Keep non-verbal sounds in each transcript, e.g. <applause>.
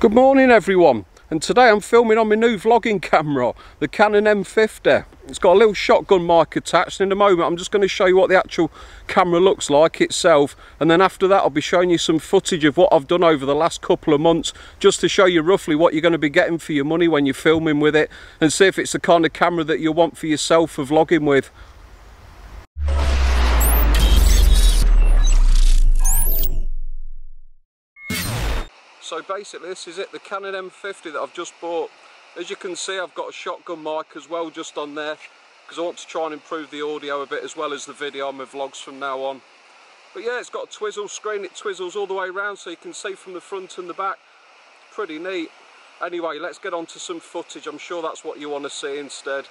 Good morning everyone and today I'm filming on my new vlogging camera, the Canon M50. It's got a little shotgun mic attached and in a moment I'm just going to show you what the actual camera looks like itself and then after that I'll be showing you some footage of what I've done over the last couple of months just to show you roughly what you're going to be getting for your money when you're filming with it and see if it's the kind of camera that you want for yourself for vlogging with. So basically this is it, the Canon M50 that I've just bought. As you can see I've got a shotgun mic as well just on there because I want to try and improve the audio a bit as well as the video on my vlogs from now on. But yeah, it's got a twizzle screen, it twizzles all the way around so you can see from the front and the back. Pretty neat. Anyway, let's get on to some footage. I'm sure that's what you want to see instead.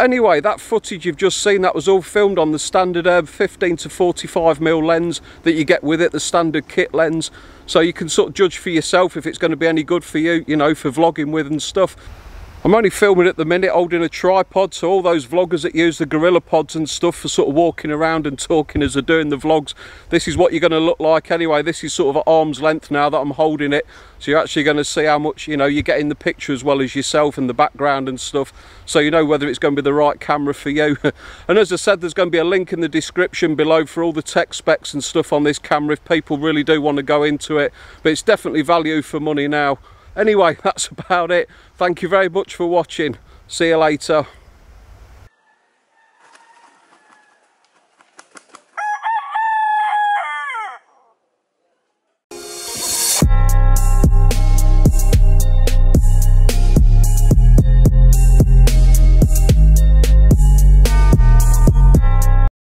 Anyway, that footage you've just seen, that was all filmed on the standard uh, 15 to 45 mm lens that you get with it, the standard kit lens. So you can sort of judge for yourself if it's going to be any good for you, you know, for vlogging with and stuff. I'm only filming at the minute holding a tripod so all those vloggers that use the GorillaPods and stuff for sort of walking around and talking as they're doing the vlogs this is what you're going to look like anyway. This is sort of at arm's length now that I'm holding it so you're actually going to see how much you know you get in the picture as well as yourself and the background and stuff. So you know whether it's going to be the right camera for you. <laughs> And as I said there's going to be a link in the description below for all the tech specs and stuff on this camera if people really do want to go into it. But it's definitely value for money now Anyway, <laughs> that's about it. Thank you very much for watching. See you later.